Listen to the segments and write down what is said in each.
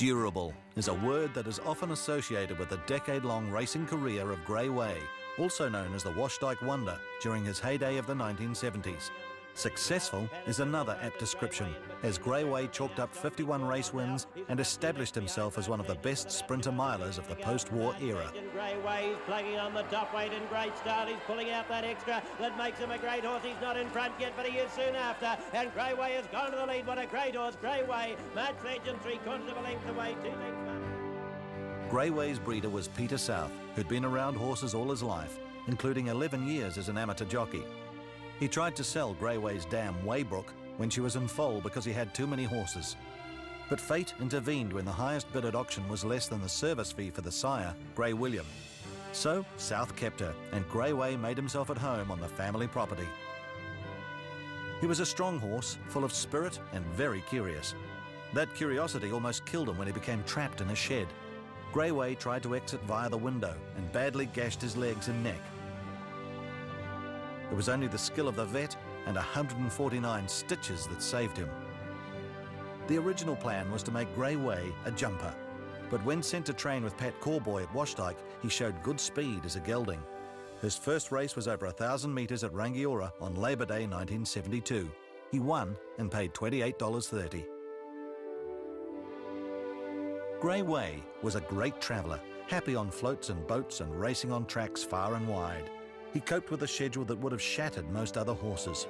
Durable is a word that is often associated with the decade-long racing career of Grey Way, also known as the Washdyke Wonder during his heyday of the 1970s. Successful is another apt description, as Grey Way chalked up 51 race wins and established himself as one of the best sprinter milers of the post-war era. Grey Way is plugging on the top weight in great style. He's pulling out that extra that makes him a great horse. He's not in front yet, but he is soon after. And Grey Way has gone to the lead. What a great horse, Grey Way. Match Legend three quarters of a length away, two lengths. Grey Way's breeder was Peter South, who'd been around horses all his life, including 11 years as an amateur jockey. He tried to sell Grey Way's dam Waybrook when she was in foal because he had too many horses. But fate intervened when the highest bid at auction was less than the service fee for the sire, Grey William. So South kept her, and Grey Way made himself at home on the family property. He was a strong horse, full of spirit and very curious. That curiosity almost killed him when he became trapped in a shed. Grey Way tried to exit via the window and badly gashed his legs and neck. It was only the skill of the vet and 149 stitches that saved him. The original plan was to make Grey Way a jumper, but when sent to train with Pat Corboy at Washdyke, he showed good speed as a gelding. His first race was over 1,000 metres at Rangiora on Labour Day 1972. He won and paid $28.30. Grey Way was a great traveller, happy on floats and boats and racing on tracks far and wide. He coped with a schedule that would have shattered most other horses.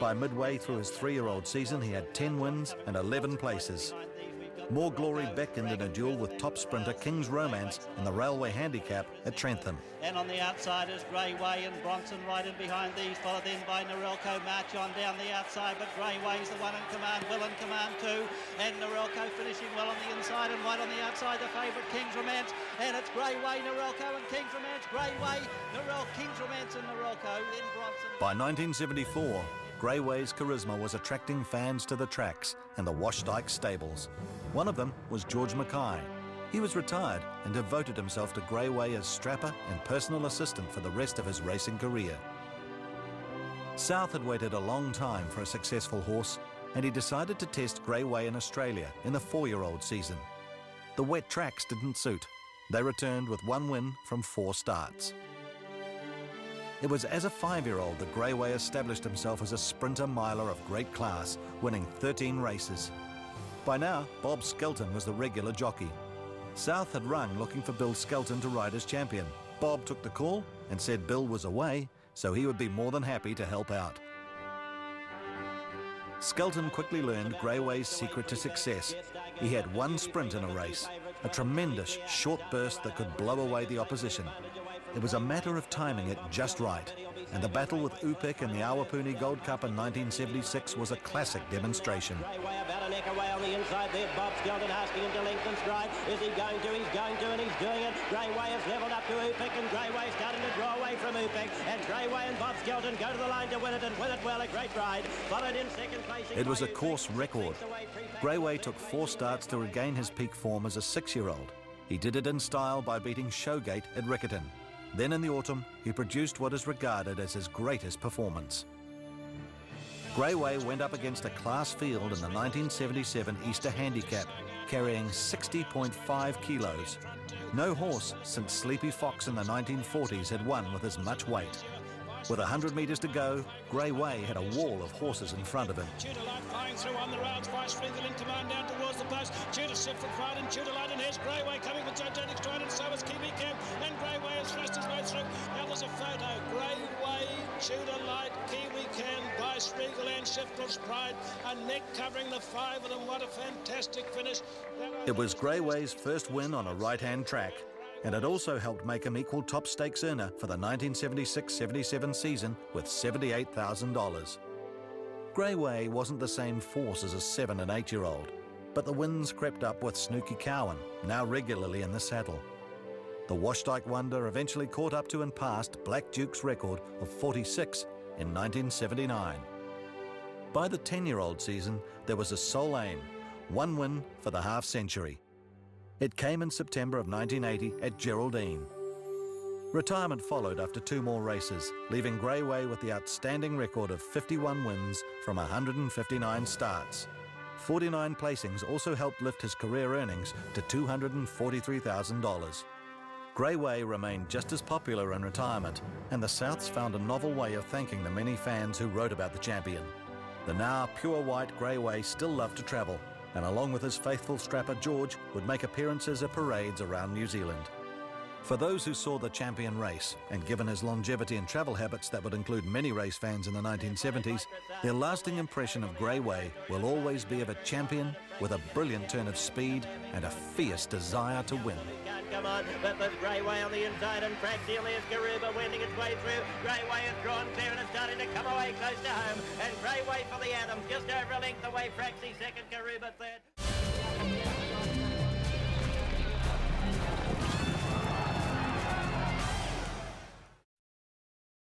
By midway through his three-year-old season, he had 10 wins and 11 places. More glory beckoned in a duel with top sprinter King's Romance in the Railway Handicap at Trentham. And on the outside is Grey Way and Bronson right in behind these, followed in by Norelco March on down the outside, but Grey Way's the one in command, Will in command too, and Norelco finishing well on the inside and right on the outside, the favourite King's Romance, and it's Grey Way, Norelco and King's Romance, Grey Way, Norel, King's Romance and Norelco in Bronson. By 1974, Grey Way's charisma was attracting fans to the tracks and the Washdyke stables. One of them was George Mackay. He was retired and devoted himself to Grey Way as strapper and personal assistant for the rest of his racing career. South had waited a long time for a successful horse and he decided to test Grey Way in Australia in the four-year-old season. The wet tracks didn't suit. They returned with one win from four starts. It was as a five-year-old that Grey Way established himself as a sprinter miler of great class, winning 13 races. By now, Bob Skelton was the regular jockey. South had rung looking for Bill Skelton to ride as champion. Bob took the call and said Bill was away, so he would be more than happy to help out. Skelton quickly learned Grey Way's secret to success. He had one sprint in a race, a tremendous short burst that could blow away the opposition. It was a matter of timing it just right, and the battle with Upik in the Awapuni Gold Cup in 1976 was a classic demonstration. Grey Way about a neck away on the inside there. Bob Skelton asking him to lengthen stride. Is he going to? He's going to and he's doing it. Grey Way has levelled up to Upik and Grey Way starting to draw away from Upik. And Grey Way and Bob Skelton go to the line to win it and win it well. A great ride. Followed in second place. It was a course record. Grey Way took four starts to regain his peak form as a six-year-old. He did it in style by beating Showgate at Riccarton. Then in the autumn, he produced what is regarded as his greatest performance. Grey Way went up against a class field in the 1977 Easter Handicap, carrying 60.5 kilos. No horse since Sleepy Fox in the 1940s had won with as much weight. With 100 metres to go, Grey Way had a wall of horses in front of him. Tudor Light flying through on the Sprinkle in command down towards the post. Tudor fired and Tudor Light and here's Grey Way coming with gigantic stride and so is Kiwi Kim and Grey Way has thrust his way through. Now there's a photo. Grey Way, Kiwi Kim by Sprinkle and Pride. A neck covering the five of them. What a fantastic finish. It was Grey Way's first win on a right-hand track and it also helped make him equal top stakes earner for the 1976-77 season with $78,000. Grey Way wasn't the same force as a seven and eight-year-old, but the wins crept up with Snooky Cowan, now regularly in the saddle. The Washdyke Wonder eventually caught up to and passed Black Duke's record of 46 in 1979. By the 10-year-old season, there was a sole aim, one win for the half century. It came in September of 1980 at Geraldine. Retirement followed after two more races, leaving Grey Way with the outstanding record of 51 wins from 159 starts. 49 placings also helped lift his career earnings to $243,000. Grey Way remained just as popular in retirement, and the Souths found a novel way of thanking the many fans who wrote about the champion. The now pure white Grey Way still loved to travel, and along with his faithful strapper George, would make appearances at parades around New Zealand. For those who saw the champion race, and given his longevity and travel habits that would include many race fans in the 1970s, their lasting impression of Grey Way will always be of a champion with a brilliant turn of speed and a fierce desire to win. Come on, but there's Grey Way on the inside and Praxi there's Garuba wending its way through. Grey Way is drawn clear and it's starting to come away close to home. And Grey Way for the Adams, just over a length away. Praxi second, Garuba third.